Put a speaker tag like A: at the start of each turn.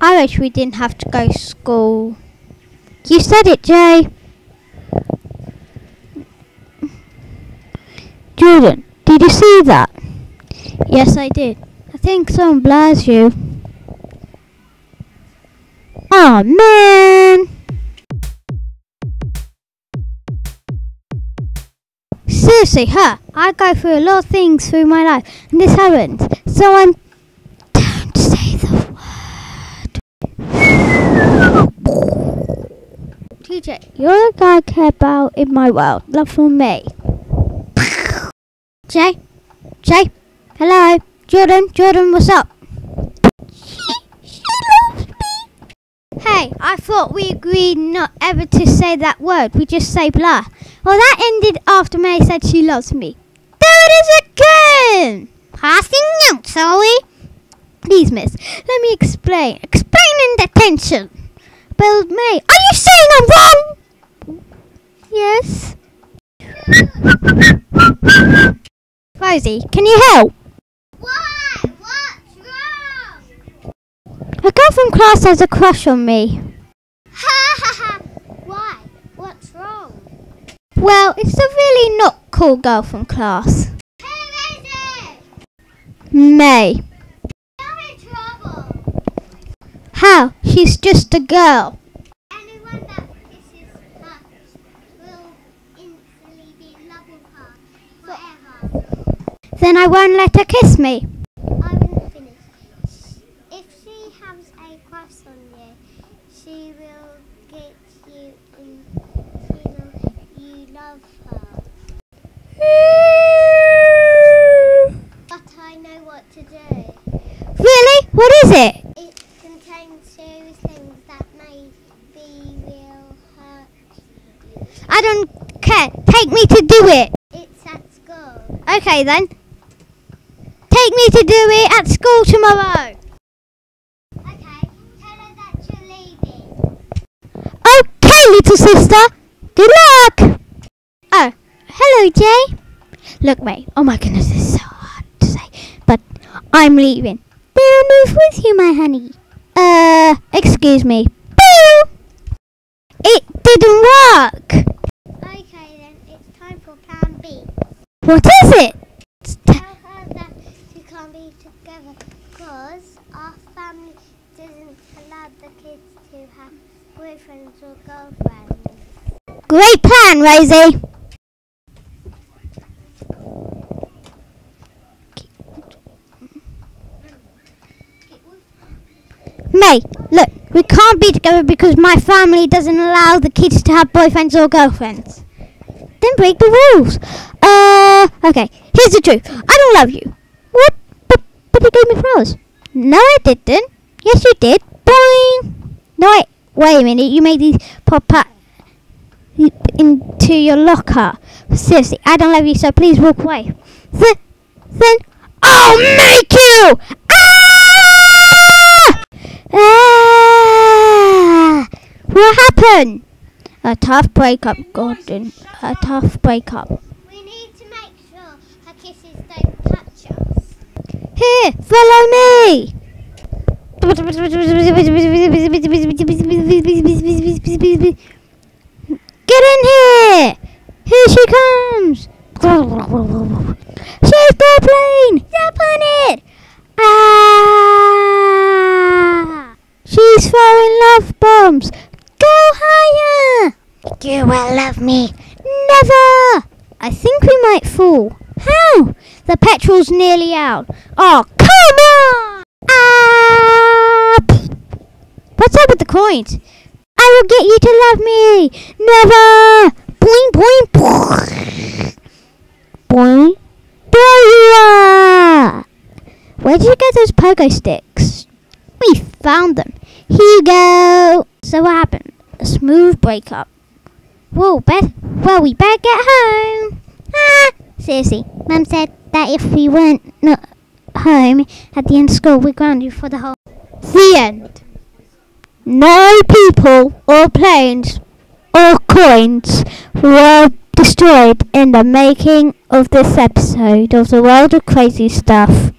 A: I wish we didn't have to go to school. You said it, Jay. Jordan, did you see that? Yes, I did. I think someone blurs you. Oh man! Seriously, huh? I go through a lot of things through my life, and this happens. So I'm. Don't say the word. TJ, you're the guy I care about in my world. Love from me. Jay? Jay? Hello? Jordan? Jordan, what's up? She loves me. Hey, I thought we agreed not ever to say that word. We just say blah. Well, that ended after May said she loves me. There it is again! Passing are we? Please, miss, let me explain. Explain in detention. But me. are you saying I'm wrong? Yes. Rosie, can you help?
B: Why? What's wrong?
A: A girl from class has a crush on me.
B: Ha ha ha! Why? What's wrong?
A: Well, it's a really not cool girl from class.
B: Who is it?
A: May.
B: You're in trouble.
A: How? She's just a girl.
B: Anyone that kisses her will instantly be in love with her forever.
A: Then I won't let her kiss me.
B: I haven't finished. If she has a crush on you, she will get you and she will, you love her. But I know what to do.
A: Really? What is it?
B: It contains serious things that maybe will hurt you.
A: I don't care. Take me to do it.
B: It's at school.
A: Okay then. Take me to do it at school tomorrow.
B: Okay, tell her that you're leaving.
A: Okay, little sister. Good luck. Oh, hello, Jay. Look, mate. Oh my goodness, this is so hard to say. But I'm leaving. Then I'll move with you, my honey. Uh, excuse me. Boo! It didn't work.
B: Okay then, it's time for plan B.
A: What is it? It's t-
B: Tell her that you can't be together because our family doesn't allow the kids to have boyfriends or.
A: Great plan, Rosie. May, look, we can't be together because my family doesn't allow the kids to have boyfriends or girlfriends. Then break the rules. Uh, okay, here's the truth. I don't love you. What? But, but you gave me flowers. No, I didn't. Yes, you did. Boing. No, wait, wait a minute. You made these pop up into your locker. Seriously, I don't love you, so please walk away. Then, then I'll make you! Ah! Ah! What happened? A tough breakup, Gordon. A tough breakup.
B: We need to make sure her kisses don't touch us.
A: Here, follow me! Get in here! Here she comes! She's the plane! Jump on it! Ah! She's throwing love bombs! Go higher! You will love me! Never! I think we might fall. How? The petrol's nearly out. Oh, come on! Ah! What's up with the coins? I will get you to love me. Never. Boing, boing, boing. Boing. There you are. Where did you get those pogo sticks? We found them. Here you go. So what happened? A smooth breakup. Whoa, bet. Well, we better get home. Ah, seriously. Mum said that if we weren't not home at the end of school, we'd ground you for the whole. The end. No people or planes or coins were destroyed in the making of this episode of the world of crazy stuff.